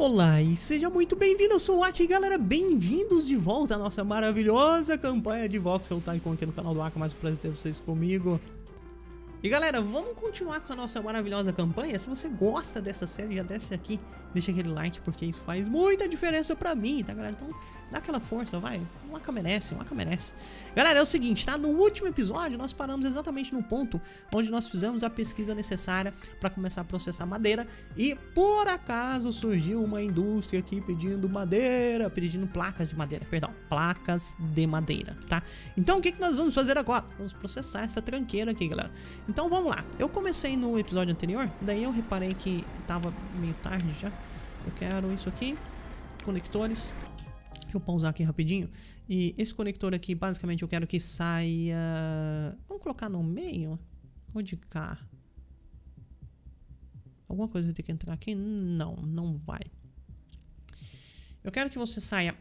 Olá e seja muito bem-vindo, eu sou o Aki, galera, bem-vindos de volta à nossa maravilhosa campanha de Voxel Tycoon aqui no canal do Aka, mais um prazer ter vocês comigo. E galera, vamos continuar com a nossa maravilhosa campanha, se você gosta dessa série, já desce aqui, deixa aquele like, porque isso faz muita diferença pra mim, tá galera? Então dá aquela força, vai, o Aka merece, o Aka merece. Galera, é o seguinte, tá? No último episódio nós paramos exatamente no ponto onde nós fizemos a pesquisa necessária para começar a processar madeira e por acaso surgiu uma indústria aqui pedindo madeira, pedindo placas de madeira, perdão, placas de madeira, tá? Então o que, que nós vamos fazer agora? Vamos processar essa tranqueira aqui, galera. Então vamos lá, eu comecei no episódio anterior, daí eu reparei que tava meio tarde já. Eu quero isso aqui, conectores, Deixa eu pausar aqui rapidinho. E esse conector aqui, basicamente, eu quero que saia... Vamos colocar no meio? Ou de cá? Alguma coisa vai ter que entrar aqui? Não, não vai. Eu quero que você saia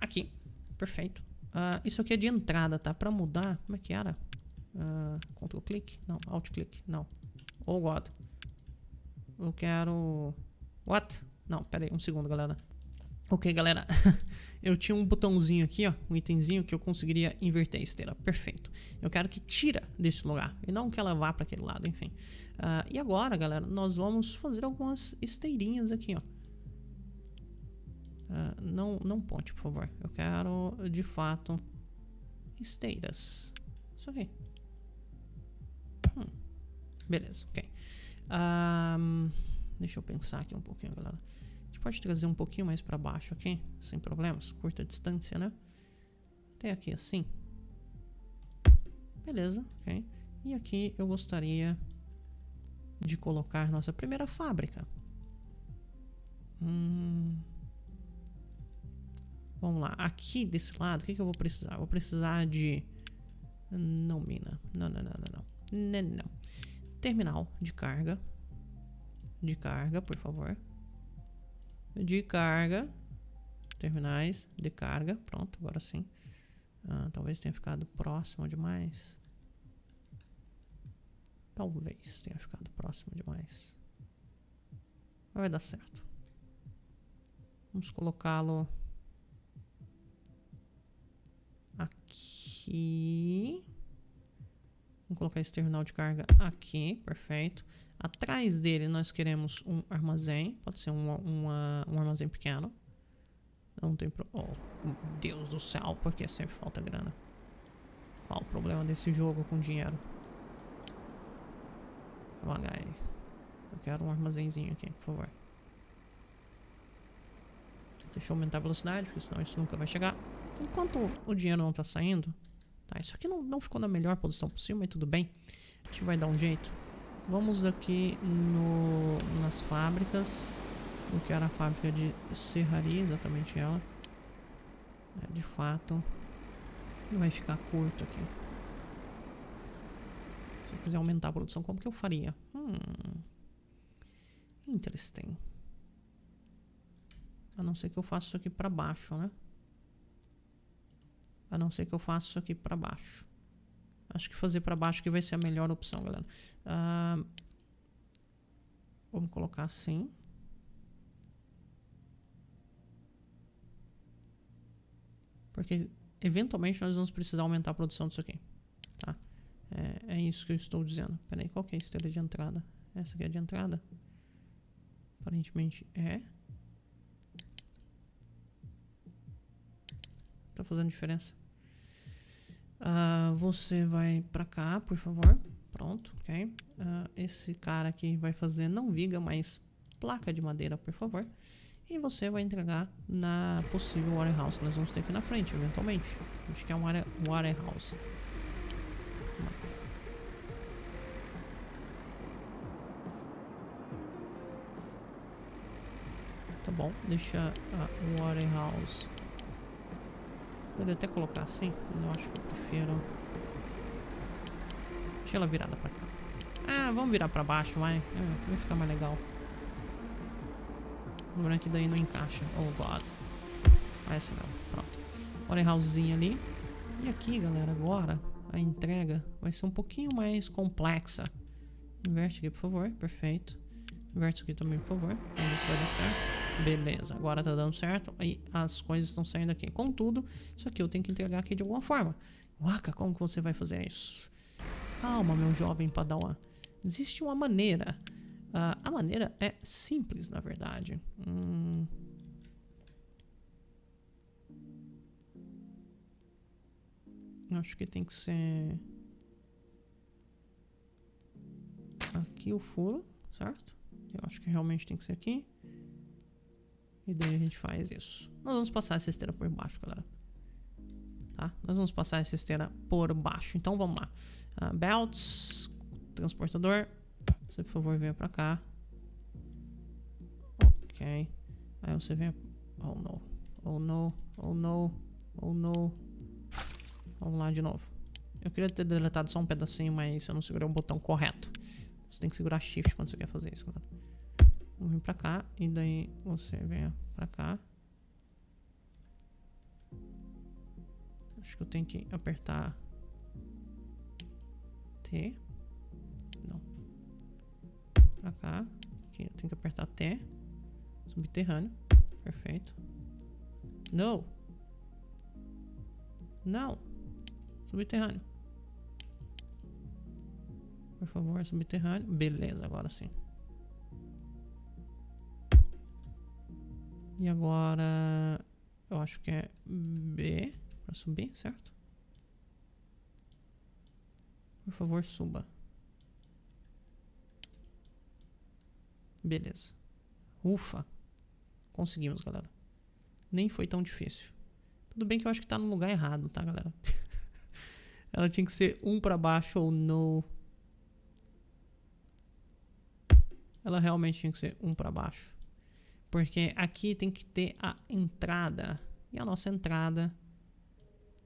aqui. Perfeito. Uh, isso aqui é de entrada, tá? Pra mudar, como é que era? Uh, Ctrl click? Não, Alt click. Não. Oh God. Eu quero... What? Não, pera aí, um segundo, galera. Ok, galera, eu tinha um botãozinho aqui, ó, um itemzinho que eu conseguiria inverter a esteira. Perfeito. Eu quero que tira desse lugar e não que ela vá para aquele lado, enfim. Uh, e agora, galera, nós vamos fazer algumas esteirinhas aqui, ó. Uh, não, não ponte, por favor. Eu quero, de fato, esteiras. Isso aqui. Hum. Beleza, ok. Um, deixa eu pensar aqui um pouquinho, galera pode trazer um pouquinho mais para baixo aqui, sem problemas, curta distância, né? Até aqui assim. Beleza, ok. E aqui eu gostaria de colocar nossa primeira fábrica. Hum... Vamos lá, aqui desse lado, o que, que eu vou precisar? Eu vou precisar de... Não, mina. Não, não, não, não, não. Não, não. Terminal de carga. De carga, por favor de carga. Terminais de carga. Pronto, agora sim. Ah, talvez tenha ficado próximo demais. Talvez tenha ficado próximo demais. Mas vai dar certo. Vamos colocá-lo aqui. Vamos colocar esse terminal de carga aqui, perfeito. Atrás dele nós queremos um armazém, pode ser um, uma, um armazém pequeno. Não tem pro... Oh, Deus do céu, porque sempre falta grana. Qual o problema desse jogo com dinheiro? Come on. Eu quero um armazenzinho aqui, por favor. Deixa eu aumentar a velocidade, porque senão isso nunca vai chegar. Enquanto o dinheiro não está saindo... Tá, isso aqui não, não ficou na melhor posição possível, mas tudo bem. A gente vai dar um jeito. Vamos aqui no, nas fábricas. Eu quero a fábrica de serraria, exatamente ela. É, de fato, vai ficar curto aqui. Se eu quiser aumentar a produção, como que eu faria? Hum, interesting. A não ser que eu faça isso aqui para baixo, né? A não ser que eu faça isso aqui para baixo. Acho que fazer para baixo que vai ser a melhor opção, galera. Uh, vamos colocar assim. Porque eventualmente nós vamos precisar aumentar a produção disso aqui. Tá? É, é isso que eu estou dizendo. Peraí, qual que é a estrela de entrada? Essa aqui é de entrada? Aparentemente é. Tá fazendo diferença. Uh, você vai pra cá, por favor. Pronto, ok. Uh, esse cara aqui vai fazer não viga, mas placa de madeira, por favor. E você vai entregar na possível warehouse que nós vamos ter aqui na frente, eventualmente. Acho que é um warehouse. Tá bom, deixa a warehouse Poderia até colocar assim, mas eu acho que eu prefiro... Deixa ela virada pra cá. Ah, vamos virar pra baixo, vai. É, vai ficar mais legal. O que daí não encaixa. Oh, God. Vai assim mesmo. Pronto. Warehousezinho ali. E aqui, galera, agora a entrega vai ser um pouquinho mais complexa. Inverte aqui, por favor. Perfeito. Inverte aqui também, por favor. Vamos ver se vai dar certo. Beleza, agora tá dando certo. Aí as coisas estão saindo aqui. Contudo, isso aqui eu tenho que entregar aqui de alguma forma. Waka, como que você vai fazer isso? Calma, meu jovem padawan. Existe uma maneira. Uh, a maneira é simples, na verdade. Hum... Acho que tem que ser... Aqui o furo, certo? Eu acho que realmente tem que ser aqui. E daí a gente faz isso. Nós vamos passar essa esteira por baixo, galera. Tá? Nós vamos passar essa esteira por baixo. Então vamos lá. Uh, belts, transportador. Você, por favor, venha pra cá. Ok. Aí você vem... Oh, não. Oh, não. Oh, não. Oh, não. Vamos lá de novo. Eu queria ter deletado só um pedacinho, mas eu não segurei o botão correto. Você tem que segurar Shift quando você quer fazer isso, galera. Vir pra cá. E daí você vem pra cá. Acho que eu tenho que apertar T. Não. Pra cá. Aqui eu tenho que apertar T. Subterrâneo. Perfeito. Não. Não. Subterrâneo. Por favor, subterrâneo. Beleza, agora sim. E agora eu acho que é B para subir, certo? Por favor, suba. Beleza. Ufa. Conseguimos, galera. Nem foi tão difícil. Tudo bem que eu acho que tá no lugar errado, tá, galera? Ela tinha que ser um para baixo ou no. Ela realmente tinha que ser um para baixo. Porque aqui tem que ter a entrada. E a nossa entrada,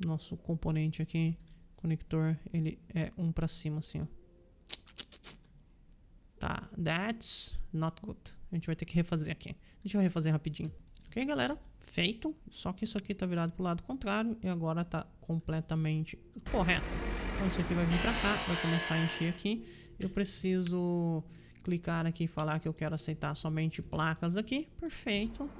nosso componente aqui, conector, ele é um para cima assim, ó. Tá, that's not good. A gente vai ter que refazer aqui. Deixa eu refazer rapidinho. Ok, galera? Feito. Só que isso aqui tá virado pro lado contrário e agora tá completamente correto. Então isso aqui vai vir pra cá, vai começar a encher aqui. Eu preciso clicar aqui e falar que eu quero aceitar somente placas aqui. Perfeito,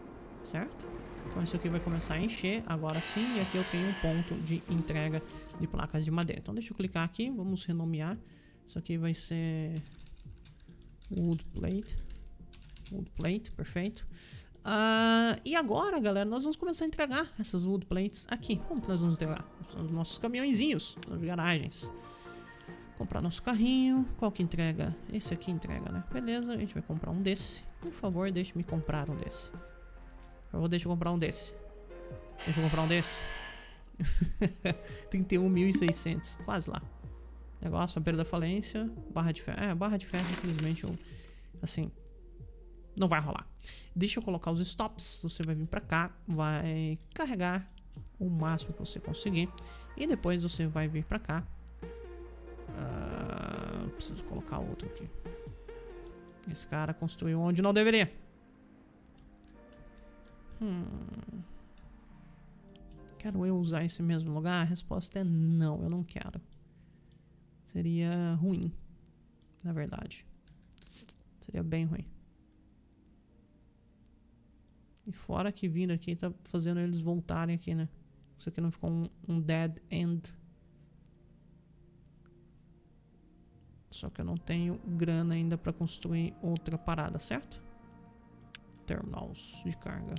certo? Então isso aqui vai começar a encher, agora sim, e aqui eu tenho um ponto de entrega de placas de madeira. Então deixa eu clicar aqui, vamos renomear. Isso aqui vai ser wood plate. Wood plate, perfeito. Uh, e agora, galera, nós vamos começar a entregar essas wood plates aqui. Como que nós vamos entregar? Nos nossos caminhõezinhos, nas garagens. Comprar nosso carrinho. Qual que entrega? Esse aqui entrega, né? Beleza, a gente vai comprar um desse. Por favor, deixe-me comprar um desse. Por favor, deixa eu comprar um desse. Deixa eu comprar um desse. 31.600. Quase lá. Negócio, a beira da falência. Barra de ferro. É, barra de ferro, infelizmente, eu, assim, não vai rolar. Deixa eu colocar os stops. Você vai vir pra cá, vai carregar o máximo que você conseguir. E depois você vai vir pra cá Uh, preciso colocar outro aqui. Esse cara construiu onde não deveria. Hum. Quero eu usar esse mesmo lugar? A resposta é não, eu não quero. Seria ruim, na verdade. Seria bem ruim. E fora que vindo aqui tá fazendo eles voltarem aqui, né? Isso aqui não ficou um, um dead end. Só que eu não tenho grana ainda para construir outra parada, certo? Terminals de carga.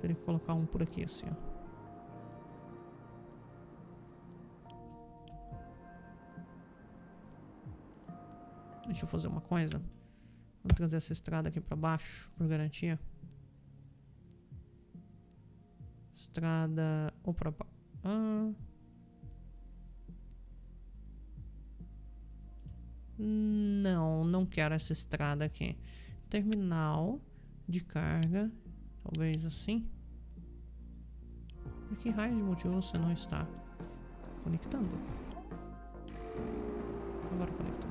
Teria que colocar um por aqui assim, ó. Deixa eu fazer uma coisa. Vou trazer essa estrada aqui para baixo, por garantia. Estrada... Ou para... Ah... Não, não quero essa estrada aqui. Terminal de carga. Talvez assim. Por que raio de motivo você não está conectando? Agora conectou.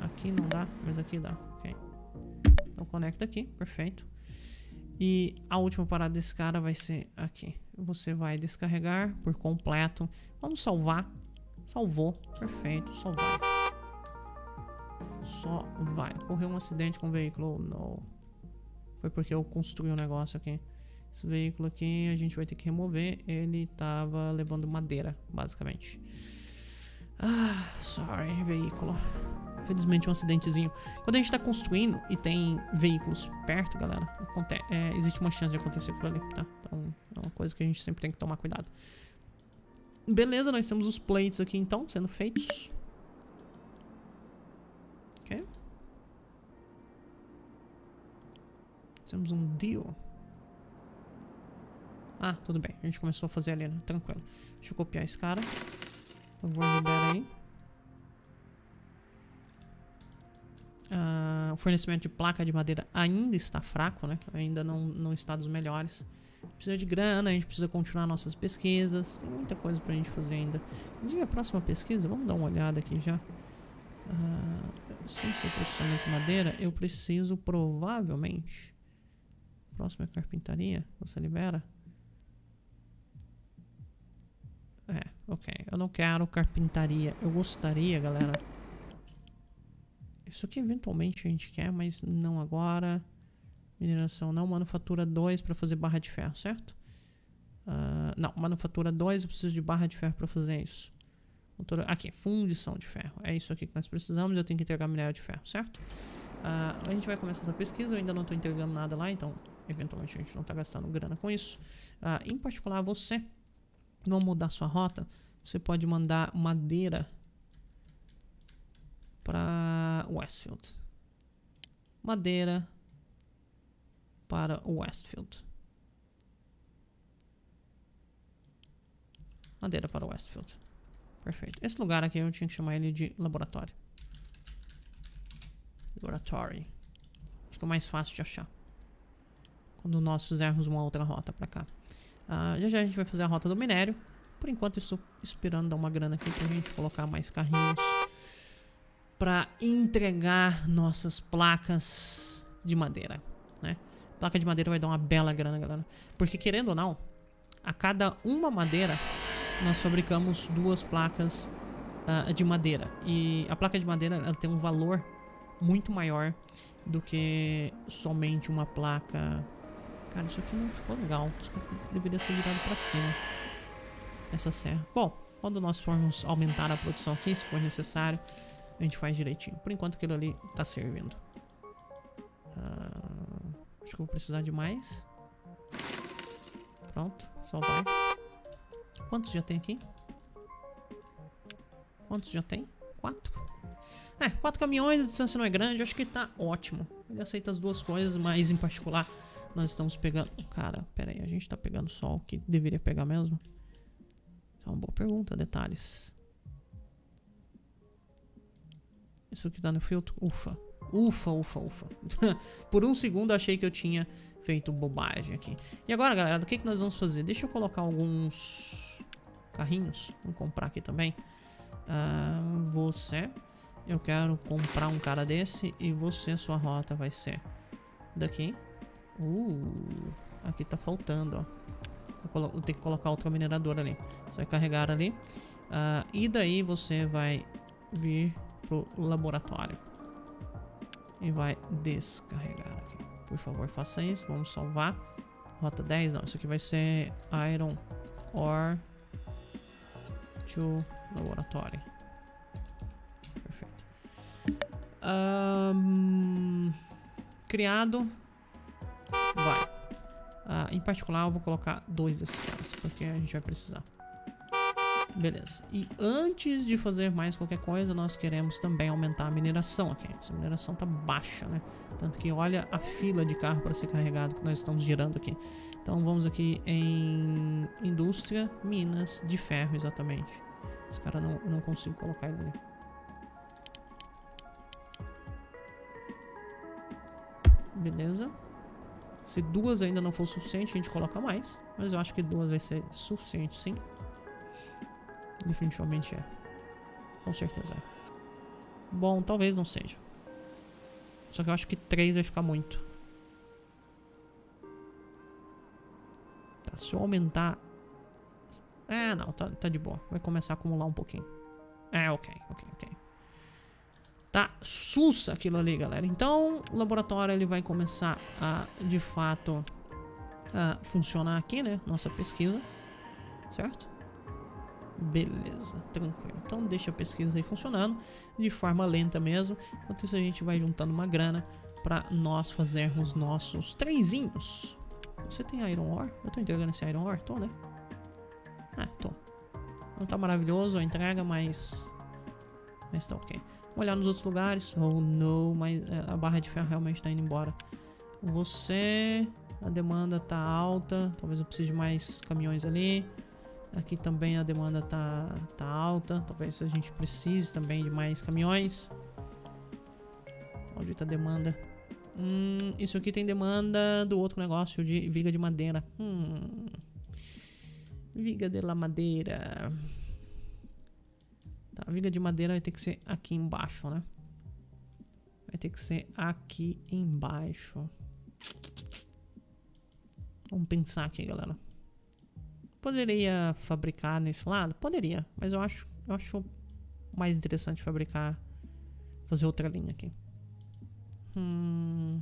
Aqui não dá, mas aqui dá. Ok. Então conecta aqui, perfeito. E a última parada desse cara vai ser aqui. Você vai descarregar por completo. Vamos salvar Salvou. Perfeito. Salvar. só vai. Ocorreu um acidente com o veículo. Não. Foi porque eu construí um negócio aqui. Esse veículo aqui a gente vai ter que remover. Ele tava levando madeira, basicamente. Ah, sorry, veículo. Infelizmente um acidentezinho. Quando a gente tá construindo e tem veículos perto, galera, é, existe uma chance de acontecer aquilo ali, tá? Então é uma coisa que a gente sempre tem que tomar cuidado. Beleza, nós temos os plates aqui então, sendo feitos. Ok. Temos um deal. Ah, tudo bem. A gente começou a fazer ali, né? Tranquilo. Deixa eu copiar esse cara. Por favor, libera aí. Ah, o fornecimento de placa de madeira ainda está fraco, né? Ainda não, não está dos melhores. Precisa de grana, a gente precisa continuar nossas pesquisas. Tem muita coisa pra gente fazer ainda. Inclusive a próxima pesquisa, vamos dar uma olhada aqui já. Ah, sem ser processamento de madeira, eu preciso provavelmente... Próxima é carpintaria, você libera? É, ok. Eu não quero carpintaria. Eu gostaria, galera. Isso aqui eventualmente a gente quer, mas não agora. Mineração não. Manufatura 2 para fazer barra de ferro, certo? Uh, não, manufatura 2 eu preciso de barra de ferro para fazer isso. Aqui, fundição de ferro. É isso aqui que nós precisamos. Eu tenho que entregar minério de ferro, certo? Uh, a gente vai começar essa pesquisa. Eu ainda não estou entregando nada lá, então eventualmente a gente não está gastando grana com isso. Uh, em particular, você Vamos mudar sua rota. Você pode mandar madeira para Westfield. Madeira para Westfield. Madeira para Westfield. Perfeito. Esse lugar aqui eu tinha que chamar ele de laboratório. Laboratory. Fica mais fácil de achar. Quando nós fizermos uma outra rota para cá. Uh, já já a gente vai fazer a rota do minério. Por enquanto estou esperando dar uma grana aqui pra gente colocar mais carrinhos. Pra entregar nossas placas de madeira, né? Placa de madeira vai dar uma bela grana, galera. Porque querendo ou não, a cada uma madeira nós fabricamos duas placas uh, de madeira. E a placa de madeira ela tem um valor muito maior do que somente uma placa Cara, isso aqui não ficou legal. Isso aqui deveria ser virado pra cima. Essa serra. Bom, quando nós formos aumentar a produção aqui, se for necessário, a gente faz direitinho. Por enquanto aquilo ali tá servindo. Uh, acho que eu vou precisar de mais. Pronto, só vai. Quantos já tem aqui? Quantos já tem? Quatro. É, quatro caminhões, a distância não é grande, acho que tá ótimo. Ele aceita as duas coisas, mas em particular nós estamos pegando... Cara, pera aí, a gente tá pegando só o que deveria pegar mesmo? É uma boa pergunta, detalhes. Isso aqui tá no filtro? Ufa. Ufa, ufa, ufa. Por um segundo achei que eu tinha feito bobagem aqui. E agora, galera, do que, que nós vamos fazer? Deixa eu colocar alguns carrinhos. Vamos comprar aqui também. Uh, você... Eu quero comprar um cara desse e você, sua rota vai ser daqui Uh, aqui tá faltando, ó. Que colocar outra mineradora ali. Você vai carregar ali. Uh, e daí você vai vir pro laboratório. E vai descarregar aqui. Por favor, faça isso. Vamos salvar. Rota 10, não. Isso aqui vai ser Iron Ore to Laboratório. Perfeito. Um, criado Vai. Ah, em particular, eu vou colocar dois desses caras, porque a gente vai precisar. Beleza. E antes de fazer mais qualquer coisa, nós queremos também aumentar a mineração aqui. Essa mineração tá baixa, né? Tanto que olha a fila de carro para ser carregado que nós estamos girando aqui. Então vamos aqui em indústria, minas de ferro, exatamente. Esse cara não, não consigo colocar ele ali. Beleza. Se duas ainda não for suficiente, a gente coloca mais. Mas eu acho que duas vai ser suficiente, sim. Definitivamente é. Com certeza é. Bom, talvez não seja. Só que eu acho que três vai ficar muito. Tá, se eu aumentar... É, não, tá, tá de boa. Vai começar a acumular um pouquinho. É, ok, ok, ok. Tá sussa aquilo ali, galera. Então, o laboratório ele vai começar a, de fato, a funcionar aqui, né? Nossa pesquisa, certo? Beleza, tranquilo. Então deixa a pesquisa aí funcionando de forma lenta mesmo. Enquanto isso a gente vai juntando uma grana para nós fazermos nossos trenzinhos. Você tem Iron Ore? Eu tô entregando esse Iron Ore? Tô, né? Ah, tô. Não tá maravilhoso a entrega, mas... Mas tá ok. Vamos olhar nos outros lugares. Oh, não, mas é, a barra de ferro realmente tá indo embora. Você... A demanda tá alta. Talvez eu precise de mais caminhões ali. Aqui também a demanda tá, tá alta. Talvez a gente precise também de mais caminhões. Onde está a demanda? Hum, isso aqui tem demanda do outro negócio de viga de madeira. Hum, viga de la madeira. Tá, a viga de madeira vai ter que ser aqui embaixo, né? Vai ter que ser aqui embaixo. Vamos pensar aqui, galera. Poderia fabricar nesse lado? Poderia, mas eu acho, eu acho mais interessante fabricar, fazer outra linha aqui. Hum...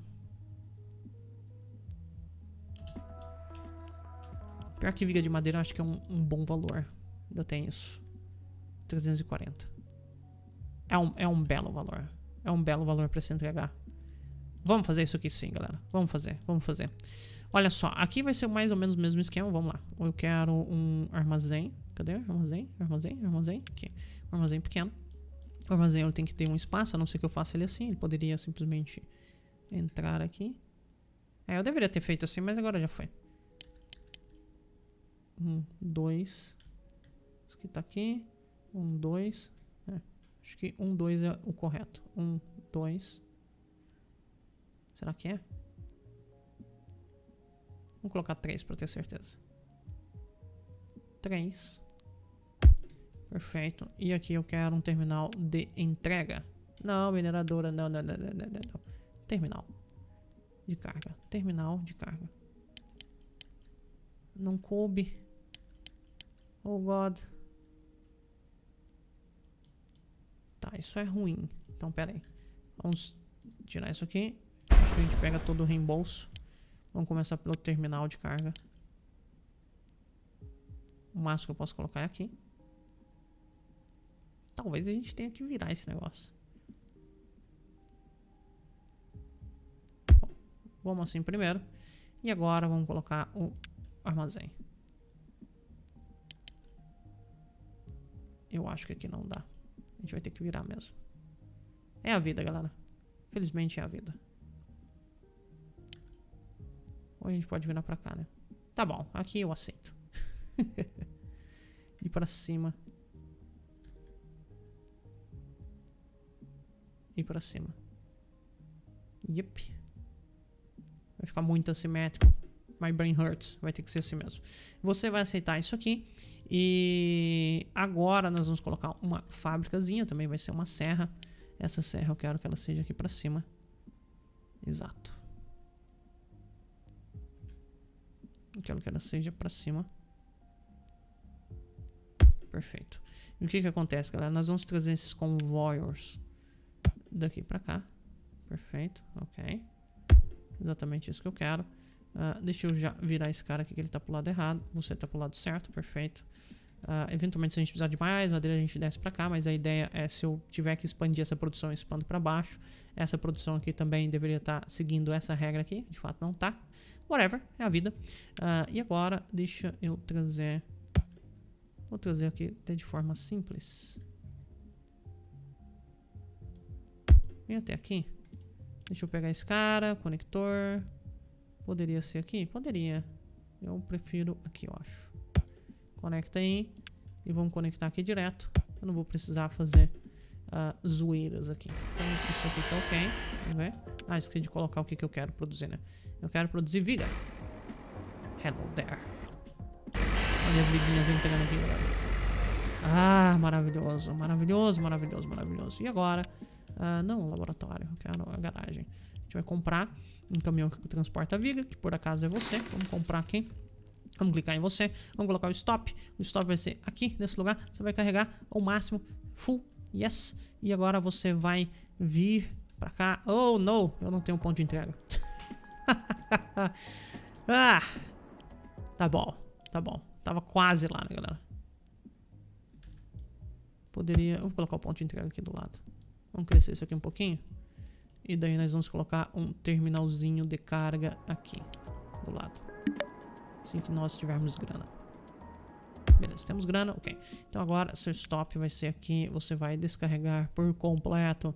Pior que viga de madeira, acho que é um, um bom valor. Ainda tem isso. 340. É um, é um belo valor. É um belo valor para se entregar. Vamos fazer isso aqui sim, galera. Vamos fazer, vamos fazer. Olha só, aqui vai ser mais ou menos o mesmo esquema. Vamos lá. Eu quero um armazém. Cadê? Armazém, armazém, armazém. Aqui. Um armazém pequeno. O armazém tem que ter um espaço, a não ser que eu faça ele assim. Ele poderia simplesmente entrar aqui. É, eu deveria ter feito assim, mas agora já foi. Um, dois. Isso aqui tá aqui. Um, dois. É, acho que um, dois é o correto. Um, dois. Será que é? Vamos colocar 3 para ter certeza. 3. Perfeito. E aqui eu quero um terminal de entrega. Não, mineradora. Não, não, não, não, não, não. Terminal de carga. Terminal de carga. Não coube. Oh, God. Tá, isso é ruim. Então, pera aí. Vamos tirar isso aqui. Acho que a gente pega todo o reembolso. Vamos começar pelo terminal de carga. O máximo que eu posso colocar é aqui. Talvez a gente tenha que virar esse negócio. vamos assim primeiro. E agora vamos colocar o armazém. Eu acho que aqui não dá. A gente vai ter que virar mesmo. É a vida, galera. Felizmente é a vida. Ou a gente pode virar pra cá, né? Tá bom, aqui eu aceito. Ir pra cima. Ir pra cima. Yep. Vai ficar muito assimétrico. My brain hurts. Vai ter que ser assim mesmo. Você vai aceitar isso aqui. E agora nós vamos colocar uma fábricazinha. Também vai ser uma serra. Essa serra eu quero que ela seja aqui pra cima. Exato. Quero que ela seja pra cima. Perfeito. E o que que acontece, galera? Nós vamos trazer esses convoyers daqui pra cá. Perfeito, ok. Exatamente isso que eu quero. Uh, deixa eu já virar esse cara aqui que ele tá pro lado errado. Você tá pro lado certo, perfeito. Uh, eventualmente, se a gente precisar de mais madeira, a gente desce para cá, mas a ideia é se eu tiver que expandir essa produção, eu expando para baixo. Essa produção aqui também deveria estar tá seguindo essa regra aqui, de fato não tá. Whatever, é a vida. Uh, e agora, deixa eu trazer... Vou trazer aqui até de forma simples. Vem até aqui. Deixa eu pegar esse cara, conector. Poderia ser aqui? Poderia. Eu prefiro aqui, eu acho. Conecta aí. E vamos conectar aqui direto. Eu não vou precisar fazer uh, zoeiras aqui. Então isso aqui tá ok. Vamos ver. Ah, esqueci de colocar o que, que eu quero produzir, né? Eu quero produzir viga. Hello there. Olha as viguinhas entrando aqui, galera. Ah, maravilhoso, maravilhoso, maravilhoso, maravilhoso. E agora? Uh, não, laboratório. Eu quero a garagem. A gente vai comprar um caminhão que transporta a viga, que por acaso é você. Vamos comprar aqui. Vamos clicar em você, vamos colocar o stop. O stop vai ser aqui, nesse lugar. Você vai carregar ao máximo full Yes. E agora você vai vir pra cá. Oh, não. Eu não tenho ponto de entrega. ah. Tá bom. Tá bom. Tava quase lá, né, galera? Poderia... Eu vou colocar o ponto de entrega aqui do lado. Vamos crescer isso aqui um pouquinho. E daí nós vamos colocar um terminalzinho de carga aqui do lado. Assim que nós tivermos grana. Beleza, temos grana, ok. Então agora seu stop vai ser aqui. Você vai descarregar por completo.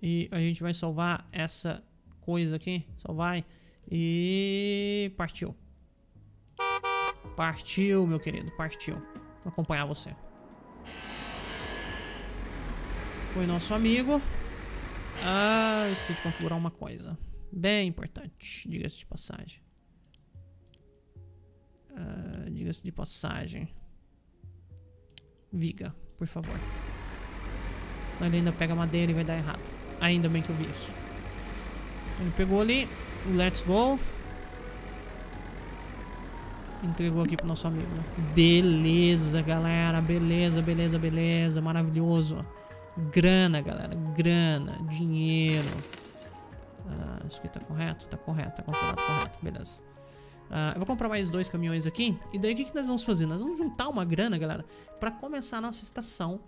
E a gente vai salvar essa coisa aqui. Só vai. E partiu. Partiu, meu querido, partiu. Vou acompanhar você. Foi nosso amigo. Ah, esqueci de configurar uma coisa. Bem importante, diga-se de passagem. Ah, diga-se de passagem. Viga, por favor. Senão ele ainda pega madeira e vai dar errado. Ainda bem que eu vi isso. Ele pegou ali. Let's go. Entregou aqui pro nosso amigo. Né? Beleza, galera. Beleza, beleza, beleza. Maravilhoso. Grana, galera. Grana. Dinheiro. Ah, isso aqui tá correto? Tá correto. Tá configurado correto. Beleza. Uh, eu vou comprar mais dois caminhões aqui. E daí o que, que nós vamos fazer? Nós vamos juntar uma grana, galera, para começar a nossa estação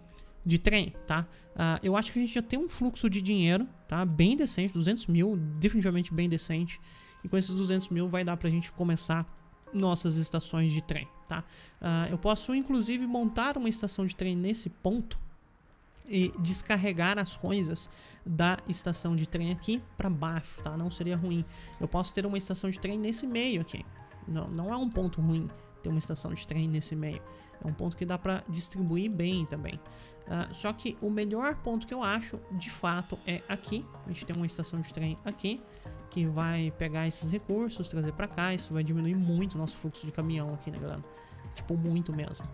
de trem, tá? Uh, eu acho que a gente já tem um fluxo de dinheiro, tá? Bem decente, 200 mil, definitivamente bem decente. E com esses 200 mil vai dar pra gente começar nossas estações de trem, tá? Uh, eu posso, inclusive, montar uma estação de trem nesse ponto e descarregar as coisas da estação de trem aqui para baixo, tá? Não seria ruim. Eu posso ter uma estação de trem nesse meio aqui. Não, não é um ponto ruim ter uma estação de trem nesse meio. É um ponto que dá para distribuir bem também. Uh, só que o melhor ponto que eu acho, de fato, é aqui. A gente tem uma estação de trem aqui que vai pegar esses recursos, trazer para cá. Isso vai diminuir muito o nosso fluxo de caminhão aqui, né, galera? Tipo, muito mesmo.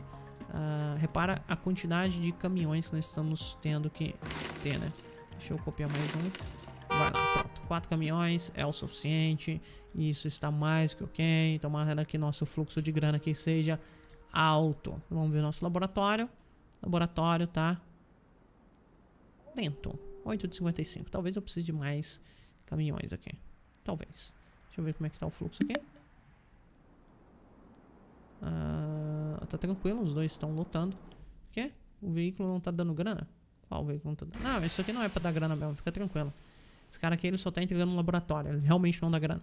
Uh, repara a quantidade de caminhões que nós estamos tendo que ter, né? Deixa eu copiar mais um. Vai lá, pronto. Quatro caminhões é o suficiente. Isso está mais que ok. Tomara que nosso fluxo de grana aqui seja alto. Vamos ver nosso laboratório. Laboratório tá lento. 8 de 55. Talvez eu precise de mais caminhões aqui. Talvez. Deixa eu ver como é que tá o fluxo aqui. Uh, tá tranquilo, os dois estão lutando. O quê? O veículo não tá dando grana? Qual veículo não tá dando? Não, isso aqui não é pra dar grana mesmo, fica tranquilo. Esse cara aqui ele só tá entregando no laboratório, ele realmente não dá grana.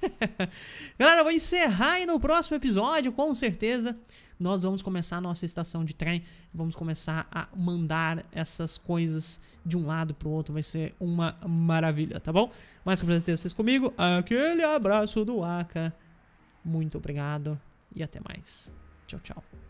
Galera, eu vou encerrar e no próximo episódio, com certeza, nós vamos começar a nossa estação de trem. Vamos começar a mandar essas coisas de um lado pro outro. Vai ser uma maravilha, tá bom? Mais que prazer ter vocês comigo. Aquele abraço do Aka. Muito obrigado e até mais. Tchau, tchau.